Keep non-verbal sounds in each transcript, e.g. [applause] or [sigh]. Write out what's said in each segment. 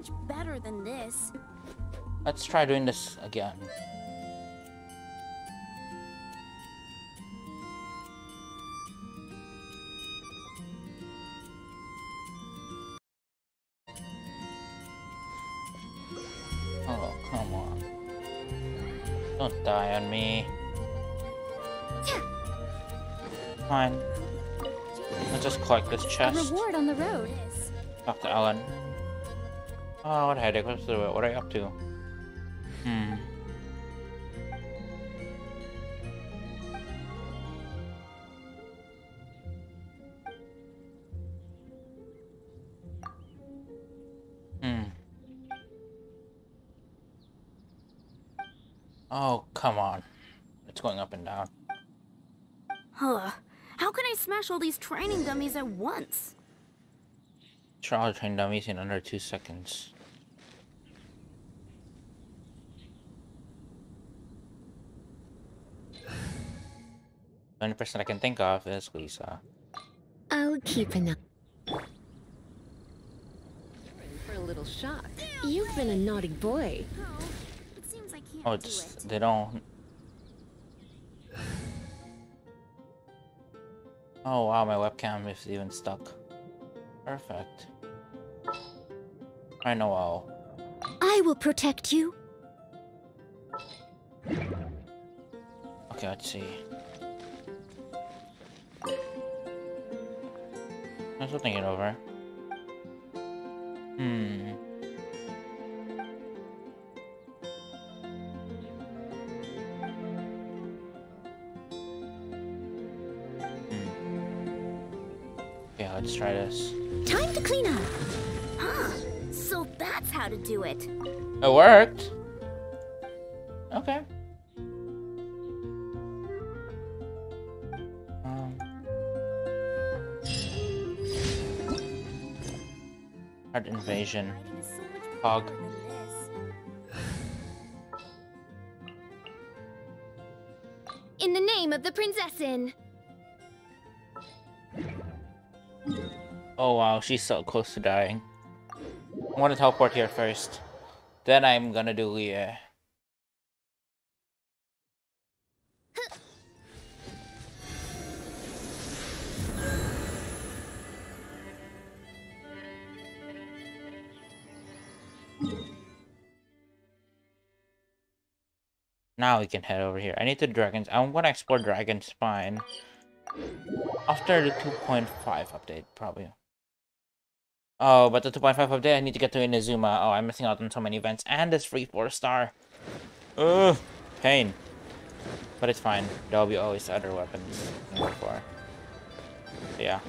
much better than this. Let's try doing this again. Oh, come on. Don't die on me. Fine. Let's just collect this A chest. reward on the road. To Ellen. Oh, what a headache. Let's do it. What are you up to? Hmm. Hmm. Oh, come on. It's going up and down. Huh. How can I smash all these training dummies at once? Charlie train dummies in under two seconds. The only person I can think of is Lisa. I'll keep an eye. For a little shock. You've been a naughty boy. Oh, it seems I can't Oh, do it's it. they don't. Oh wow, my webcam is even stuck. Perfect. I know all. I will protect you. Okay, let's see. I'm still thinking over. Hmm. Hmm. Okay, let's try this. Time to clean up. Huh. So that's how to do it. It worked. Invasion. Fighting is so much Hog. better than this. In the name of the princessen. Oh wow, she's so close to dying. I want to teleport here first. Then I'm gonna do Leah. Now we can head over here. I need the dragons. I want to explore Dragon Spine. After the 2.5 update, probably. Oh, but the 2.5 update, I need to get to Inazuma. Oh, I'm missing out on so many events. And this free 4 star. Ugh, pain. But it's fine. There'll be always other weapons for. Yeah.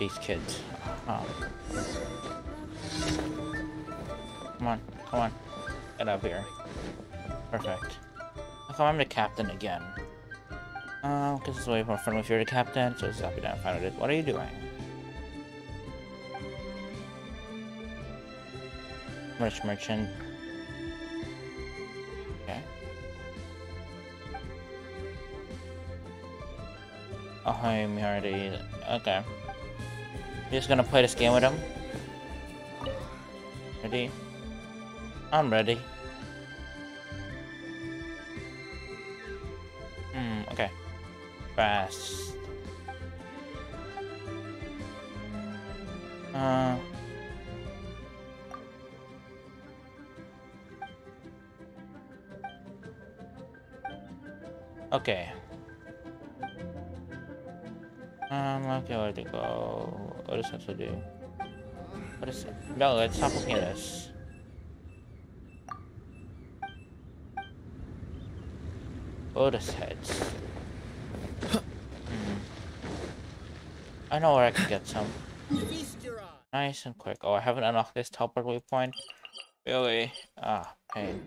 These kids? Oh. Come on, come on. Get up here. Perfect. How come I'm the captain again? Oh, because it's way more fun if you're the captain, so it's happy down with it. What are you doing? Rich merchant. Okay. Oh, I'm already. Okay. You're just gonna play this game with him? Ready? I'm ready. Go? What is that to do? What is it? No, let's stop looking at this. Lotus heads. Hmm. I know where I can get some. Nice and quick. Oh, I haven't unlocked this teleport waypoint. Really? Ah, pain.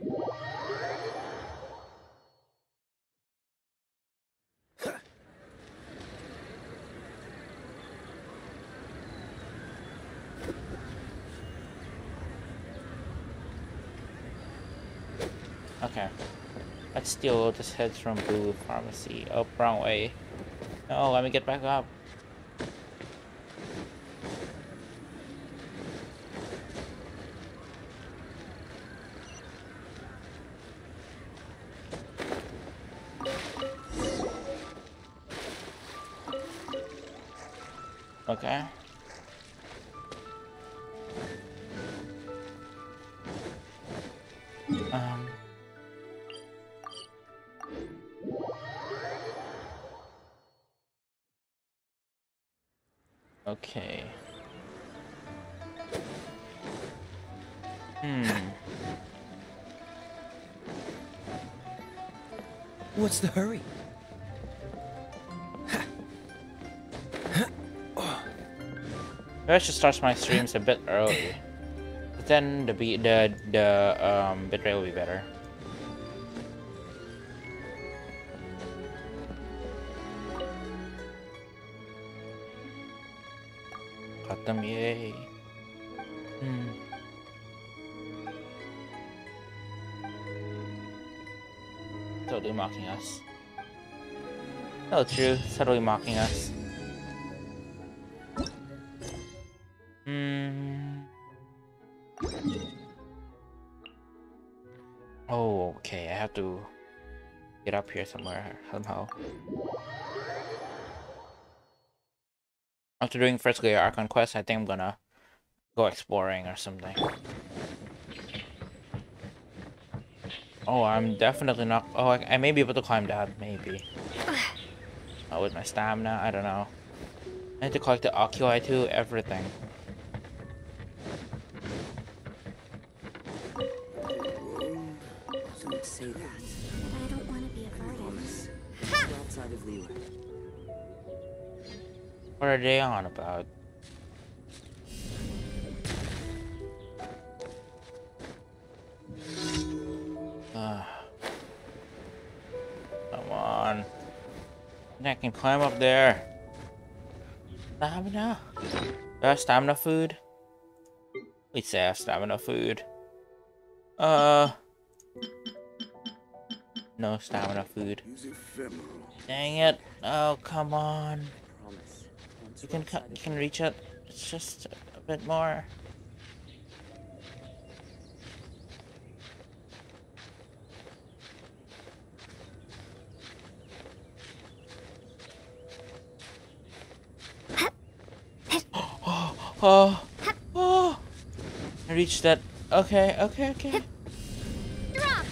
Okay. Let's steal Lotus heads from Blue Pharmacy. Oh, wrong way. No, let me get back up. Okay. Um. Okay. Hmm. What's the hurry? Maybe I should start my streams a bit early. But then the beat the the um bitrate will be better. No, true. Totally mocking us. Hmm. Oh, okay. I have to get up here somewhere somehow. After doing first layer Archon quest, I think I'm gonna go exploring or something. Oh, I'm definitely not. Oh, I, I may be able to climb that. Maybe. With my stamina, I don't know. I need to collect the oculi too. Everything. What are they on about? I can climb up there. Stamina? Do I have stamina food? We'd say I have stamina food. Uh. No stamina food. Dang it. Oh, come on. You can you can reach it. It's just a bit more. Oh, oh! I reached that. Okay, okay, okay. Drop!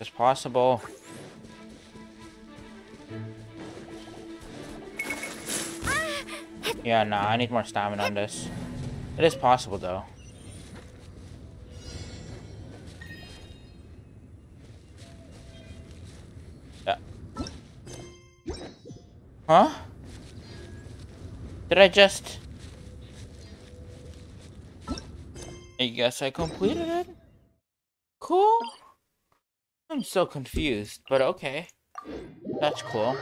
It's possible. Yeah, nah, I need more stamina on this. It is possible though. Yeah. Huh? Did I just... I guess I completed it? Cool. I'm so confused, but okay. That's cool.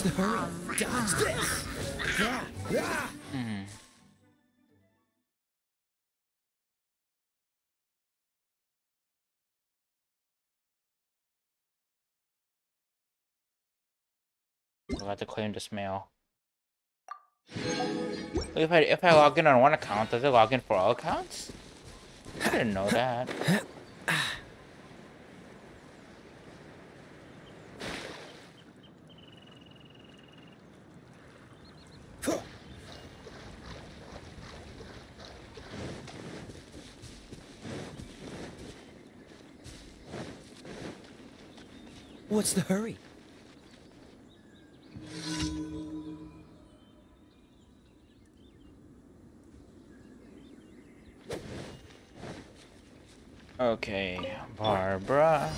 I the hurry? Dodge this! To claim this mail. If I if I log in on one account, does it log in for all accounts? I didn't know that. What's the hurry? Okay, Barbara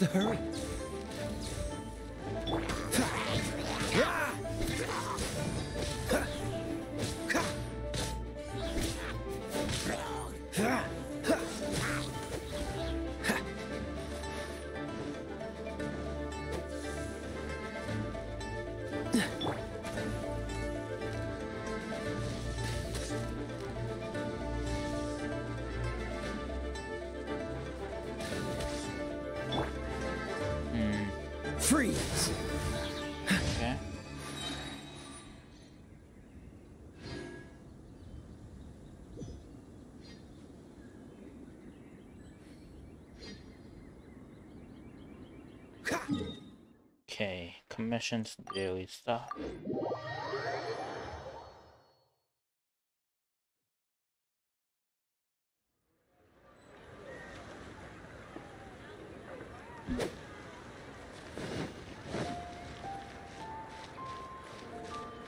the hurry? Okay, commissions, daily stuff.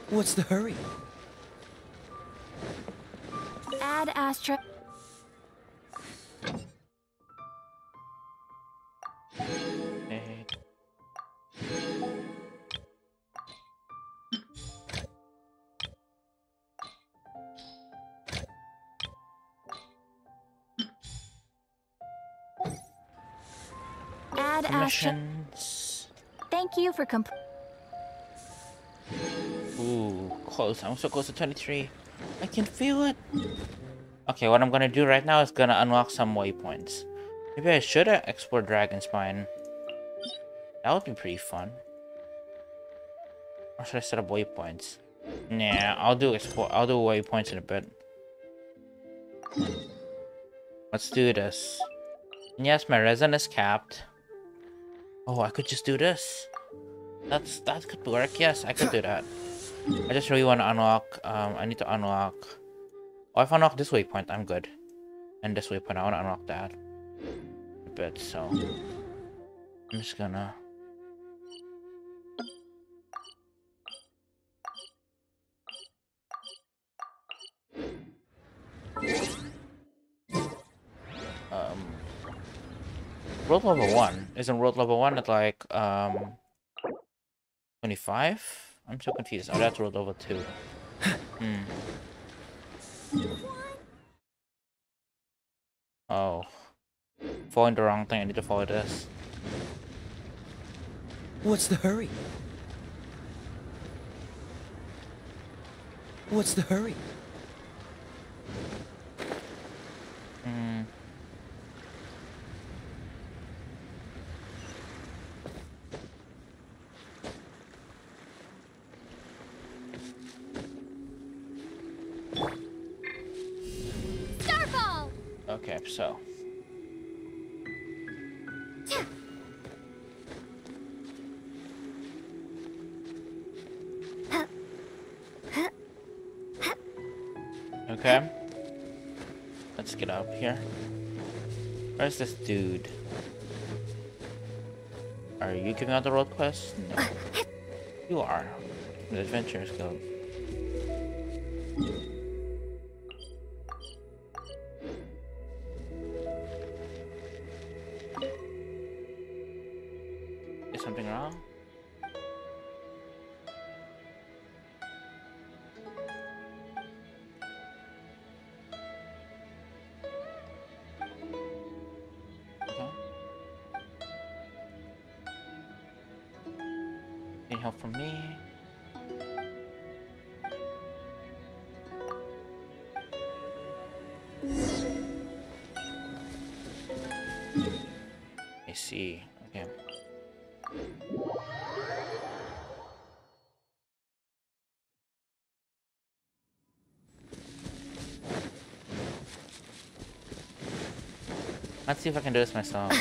What's the hurry? Ad astra. Thank you for comp. Ooh, close. I'm so close to 23. I can feel it. Okay, what I'm gonna do right now is gonna unlock some waypoints. Maybe I should explore Dragon Spine. That would be pretty fun. Or should I set up waypoints? Nah, I'll do explore. I'll do waypoints in a bit. Let's do this. And yes, my resin is capped. Oh, I could just do this. That's that could work. Yes, I could do [laughs] that. I just really want to unlock. Um, I need to unlock. Oh, if I unlock this waypoint, I'm good. And this waypoint, I want to unlock that a bit. So I'm just gonna. World level one isn't world level one at like um 25? I'm so confused. Oh, that's world level 2. Hmm. Oh. Following the wrong thing. I need to follow this. What's the hurry? What's the hurry? Hmm. Where's this dude? Are you giving out the road quest? No. [laughs] You are. The adventure is good. See if I can do this myself.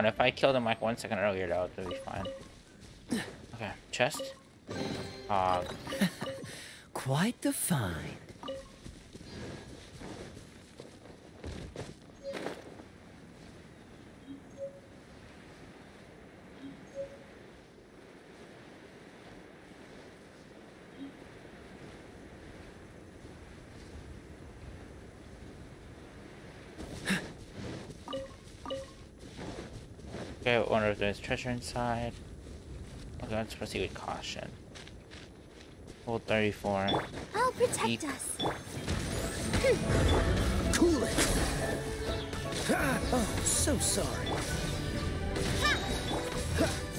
On, if I killed him like one second earlier, that would be fine. Okay, chest. Hog. Uh, [laughs] Quite the find. There's treasure inside. Okay, let's proceed with caution. Hold 34. I'll protect Eep. us. Cool it. Oh, so sorry. Dodge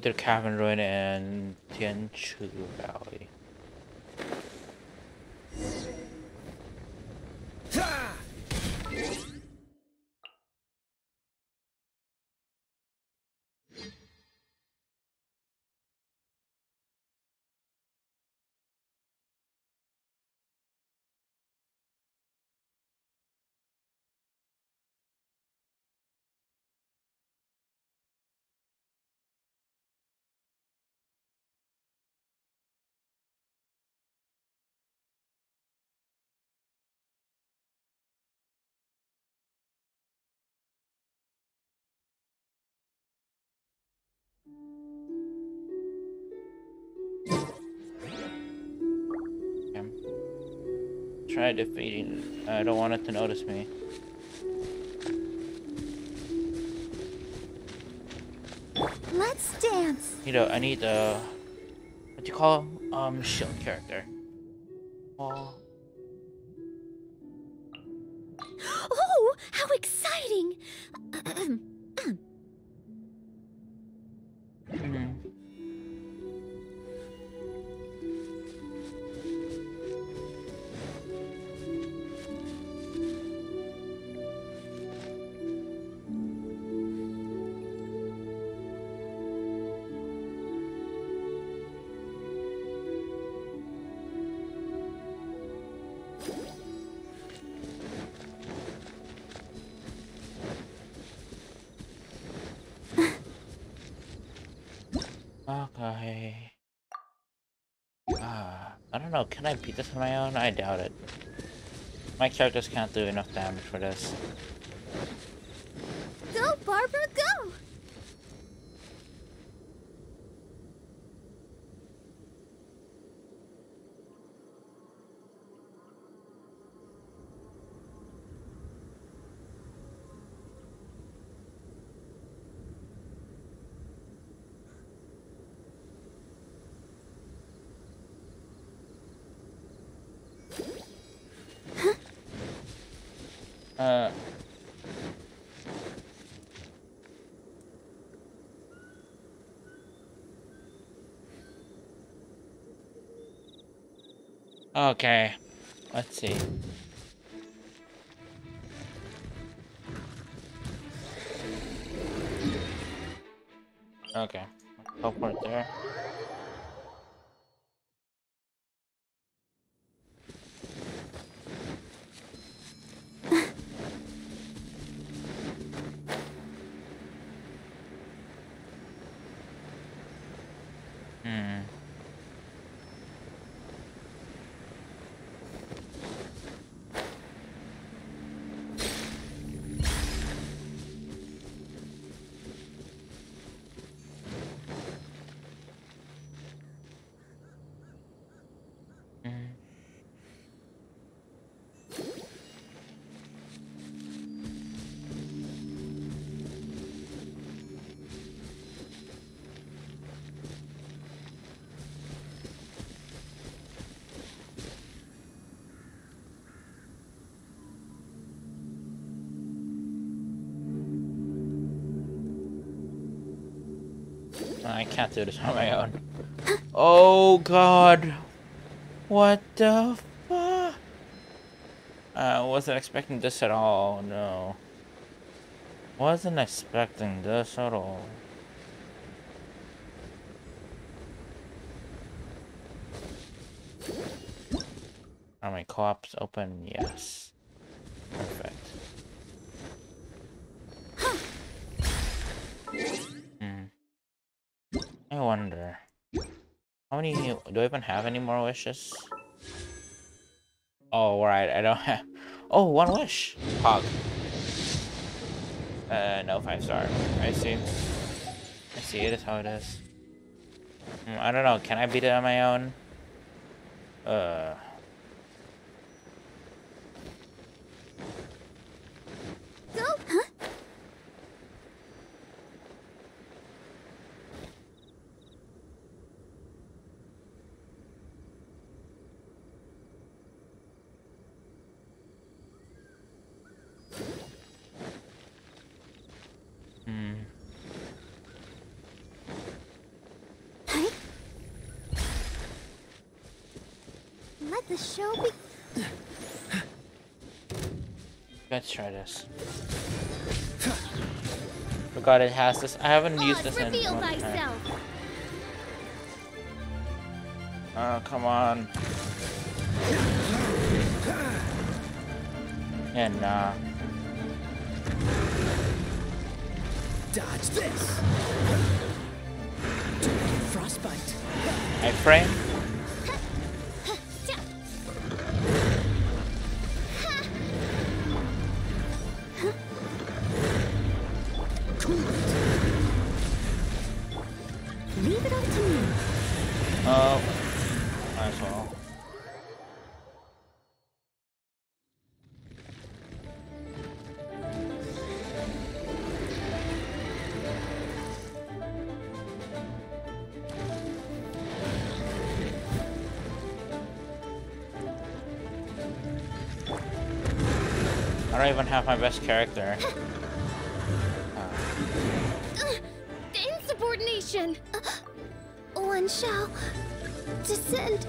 Put their cavern ruin in Tianqiu Valley. Try defeating. I don't want it to notice me. Let's dance. You know, I need a what do you call um shield character. Oh, Know. Can I beat this on my own? I doubt it. My characters can't do enough damage for this. Go, Barbara, go! Uh. Okay. Let's see. Can't do this on my own. Oh god. What the fuck? I wasn't expecting this at all, no. Wasn't expecting this at all. Are my co-ops open? Yes. Perfect. I wonder. How many do I even have any more wishes? Oh right, I don't [laughs] have Oh, one wish. Hog. Uh no five star. I see. I see it is how it is. Hmm, I don't know, can I beat it on my own? Uh Let the show be. Let's try this. Oh Forgot it has this. I haven't used Oz, this in a reveal long time. Oh, come on. And nah. Dodge this. Don't frostbite. I frame. Don't even have my best character. [laughs] Uh. Insubordination! Uh, one shall descend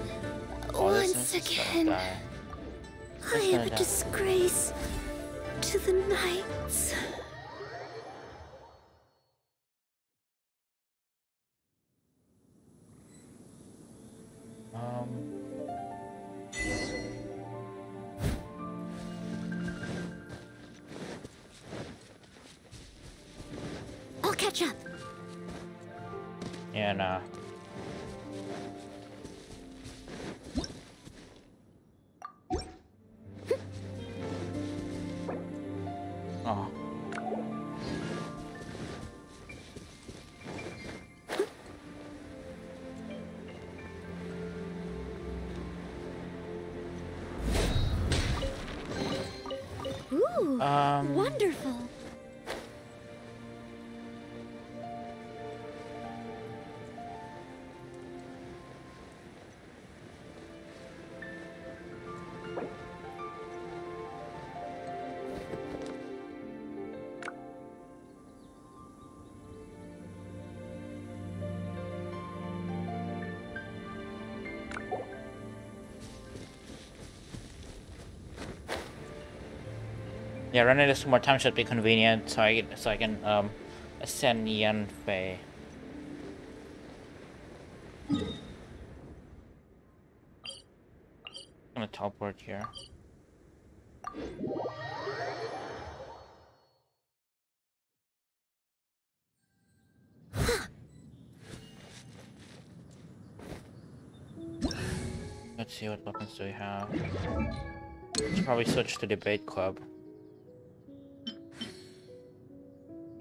Oh, once again. I am a disgrace to the knights. Ooh, Um. wonderful. Yeah, running this more time should be convenient, so I so I can um ascend Yan Fei. I'm gonna teleport here. Let's see what weapons do we have. Should probably switch to debate club.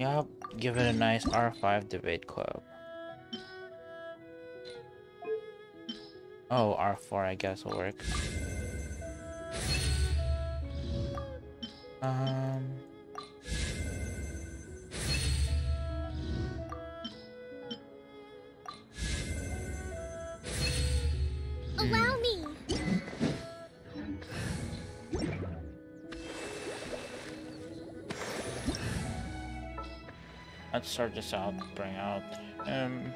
Yup, give it a nice R5 debate club. Oh, R4 I guess will work. Um... Let's sort this out, bring out... Um...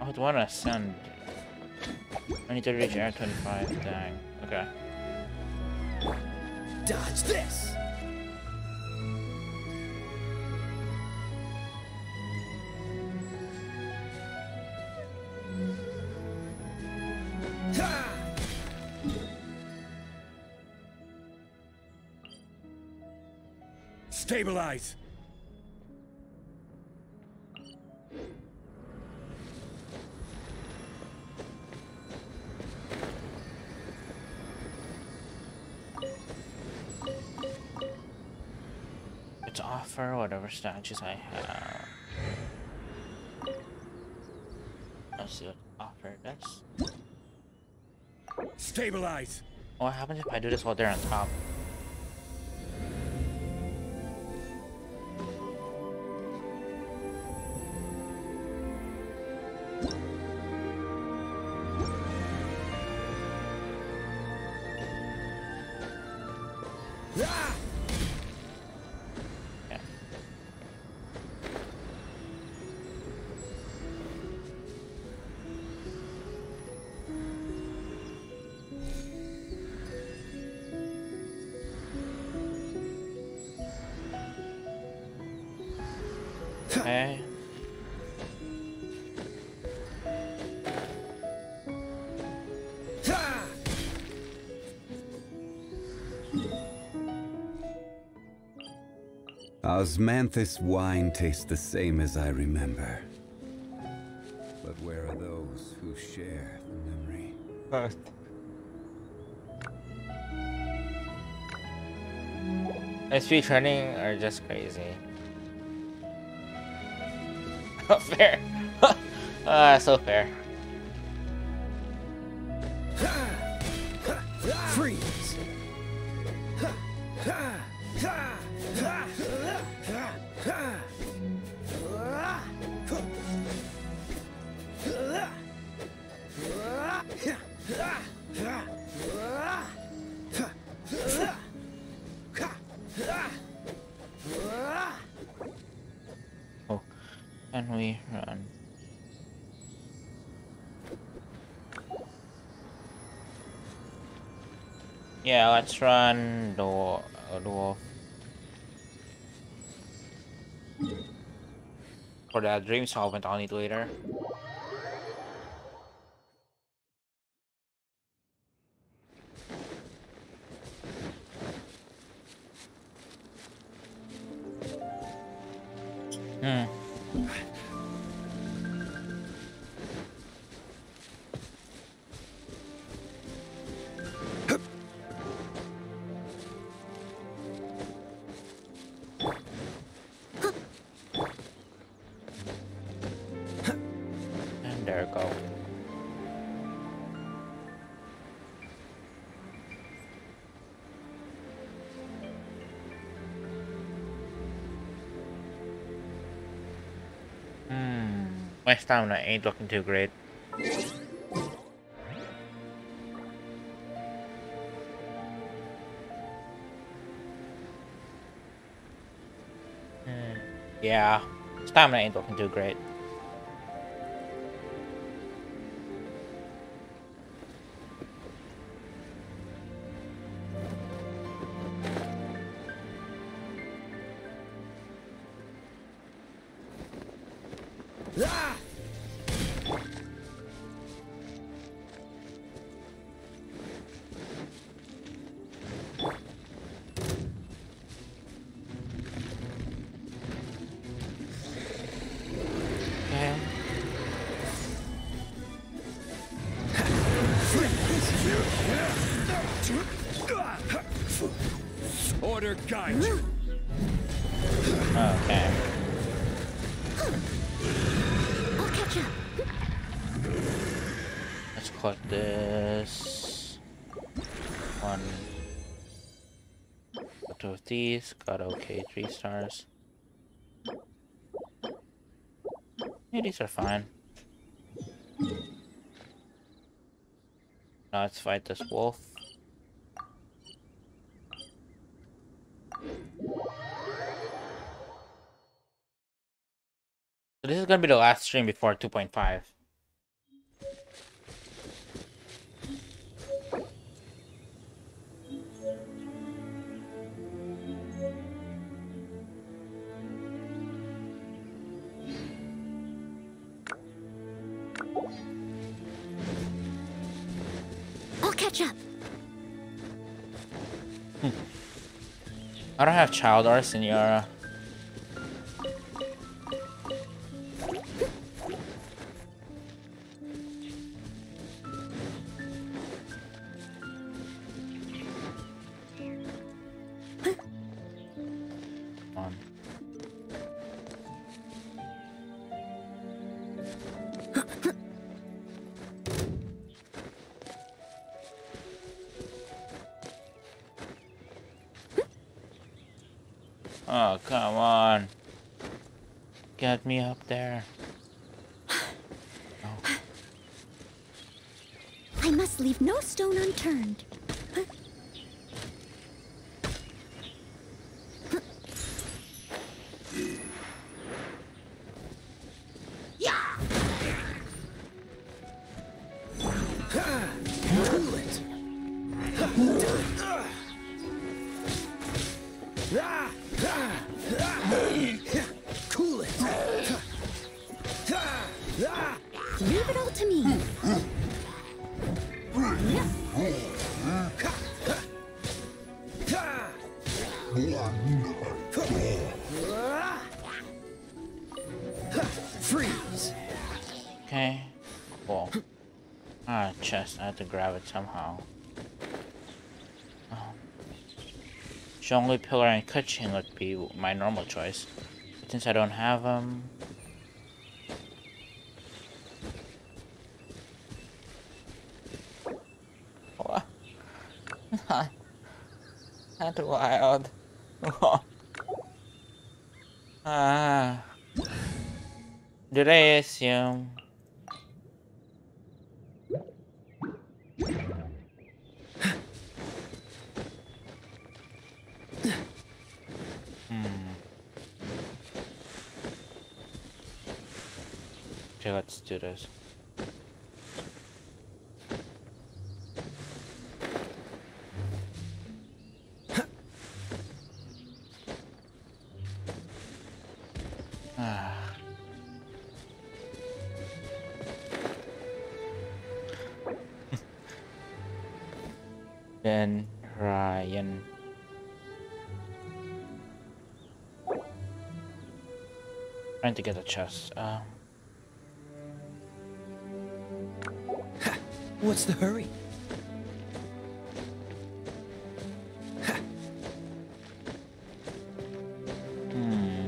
I would want to ascend. I need to reach AR 25, dang. Okay. Dodge this! Stabilize! Offer whatever statues I have. Let's see what offer that's. Stabilize! What happens if I do this while they're on top? Osmanthus wine tastes the same as I remember. But where are those who share the memory? First. SP training are just crazy. [laughs] fair. [laughs] Ah, so fair. For that dream solvent I'll need later. Go. Hmm. My stamina ain't looking too great. Hmm. Yeah, stamina ain't looking too great. These. Got okay, three stars. Yeah, these are fine. Now let's fight this wolf. So this is gonna be the last stream before 2.5. I don't have Childe or senora. To grab it somehow. Oh. Zhongli Pillar and Keqing would be my normal choice. But since I don't have them... What? [laughs] That's wild. it is. [sighs] then Ryan. Trying to get a chest. Uh. What's the hurry? hmm.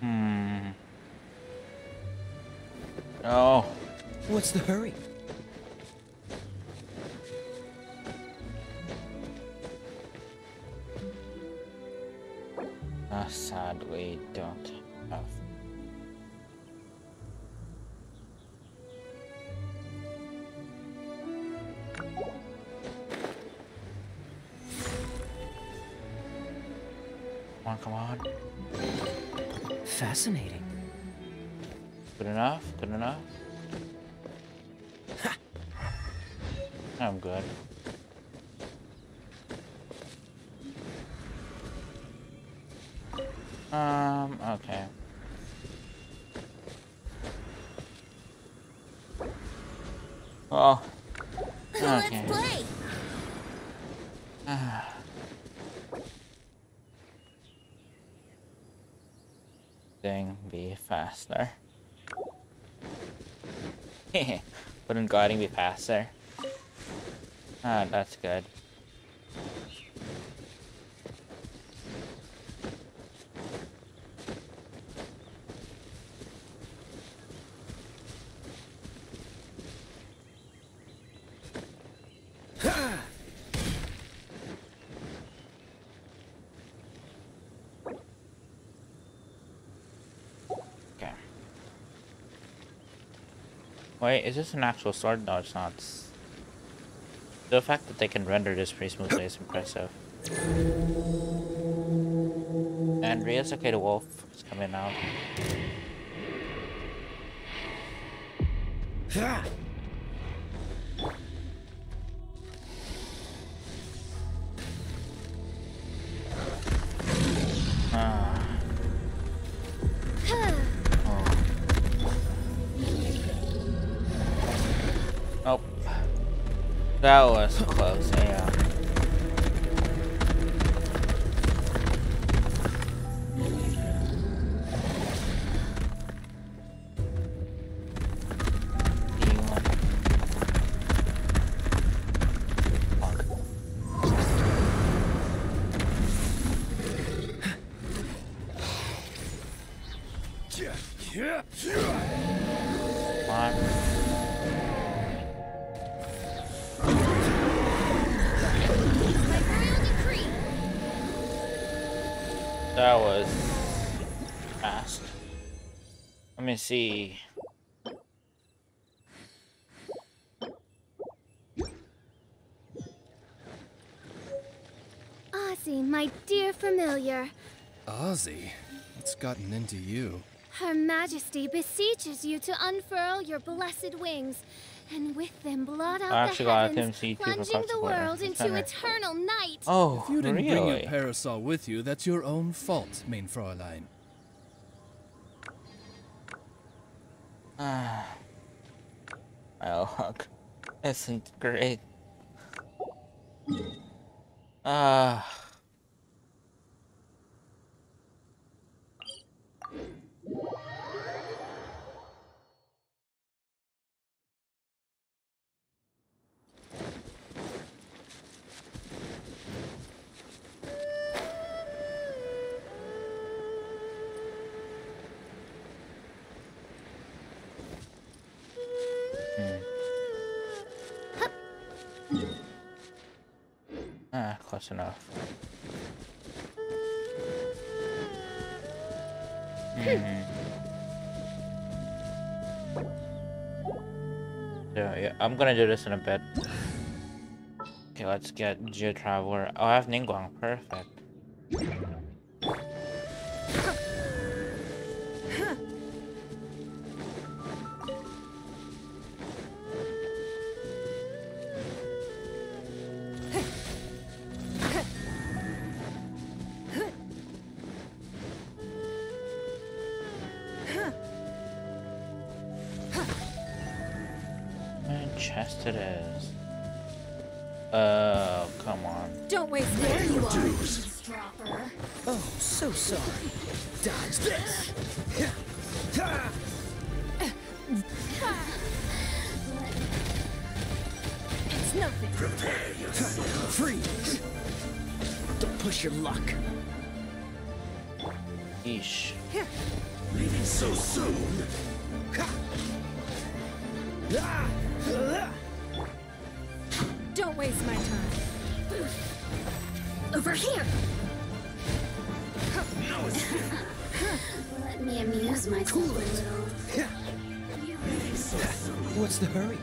Hmm. Oh. What's the hurry? Fascinating. Good enough? Good enough? I'm good. Um, okay. Well, okay. Let's play. Thing be faster. Guiding be faster? Ah, that's good. Okay. Wait, is this an actual sword? No, it's not. The fact that they can render this pretty smoothly is impressive. And okay, the Wolf is coming out. That Majesty beseeches you to unfurl your blessed wings, and with them blot out I the actually got heavens, TMC plunging the world into Center. eternal night. Oh, If you didn't bring your parasol with you, that's your own fault, main Fräulein. Ah. My luck isn't great. Ah. Ah, close enough. Hmm. Yeah, yeah, I'm gonna do this in a bit. Okay, let's get Geo Traveler. Oh, I have Ningguang. Perfect. There. Oh, so sorry. Dodge this. It's nothing. Prepare yourself. Freeze. Don't push your luck. Yeesh. Leaving so soon. Ah. Ah. Don't waste my time. Over here! Let me amuse myself a little. What's the hurry?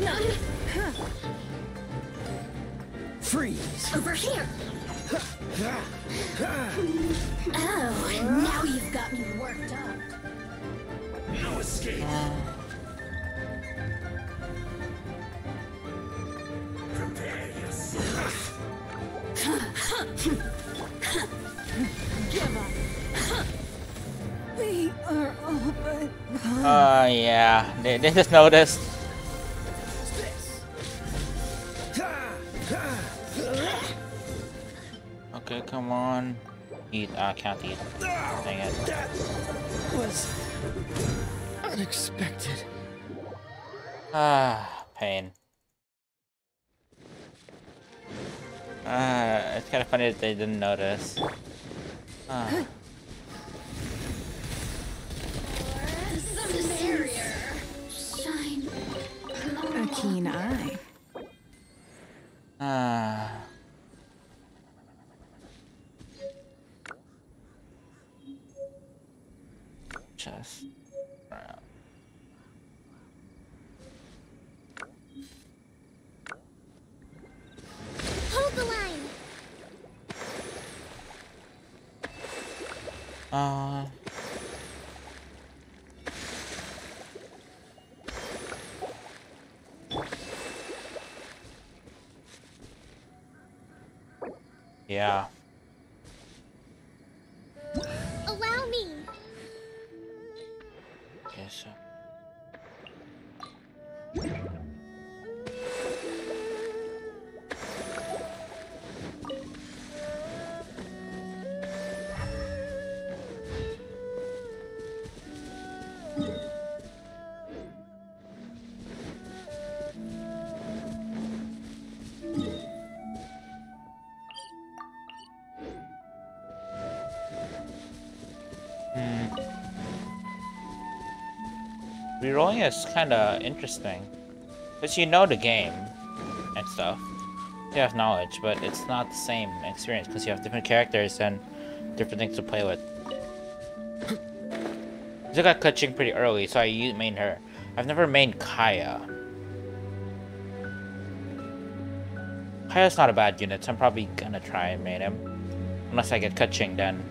It's nothing. Freeze. Over here! Oh, now you've got me worked up. No escape. Prepare yourself. Give up. We are all but Oh, yeah. They, they just noticed. Okay, come on. Eat. I can't eat. Dang it. That was unexpected. Ah, pain. Ah, it's kind of funny that they didn't notice. Ah. Shine. a keen eye. Ah. Just. around. Hold the line! Uh. Yeah. Rerolling is kind of interesting. Because you know the game and stuff. You have knowledge, but it's not the same experience because you have different characters and different things to play with. I got Keqing pretty early, so I main her. I've never main Kaeya. Kaeya's not a bad unit, so I'm probably gonna try and main him. Unless I get Keqing, then...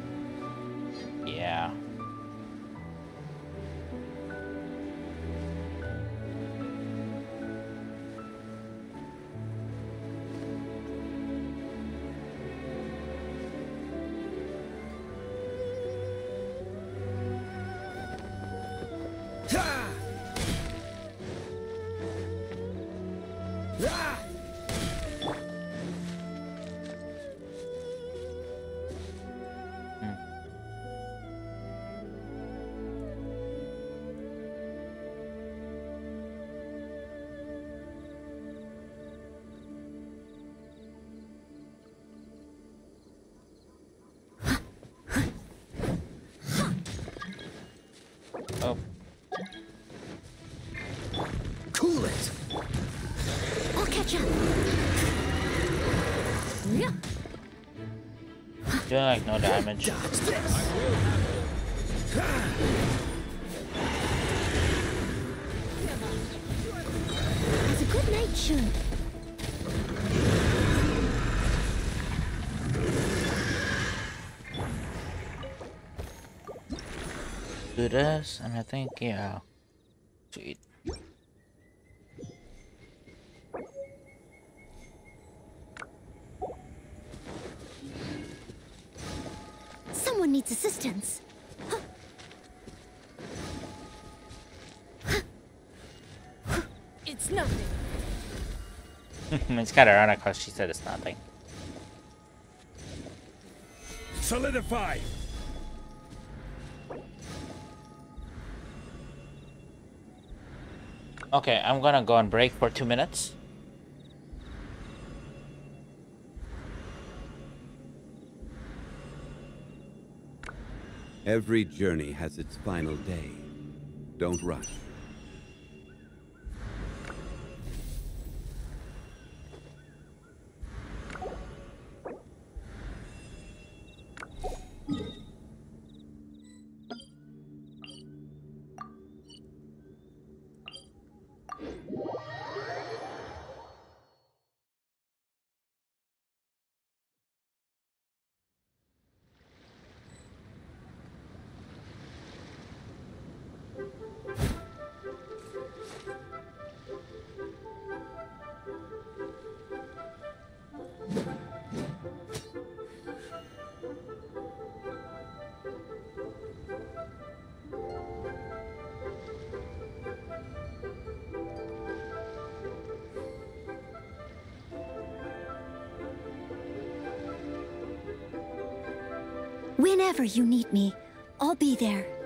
Doing like no damage. As a good. Do this, and I think yeah. It's kind of ironic because she said it's nothing. Solidify! Okay, I'm gonna go on break for two minutes. Every journey has its final day. Don't rush. Whenever you need me, I'll be there.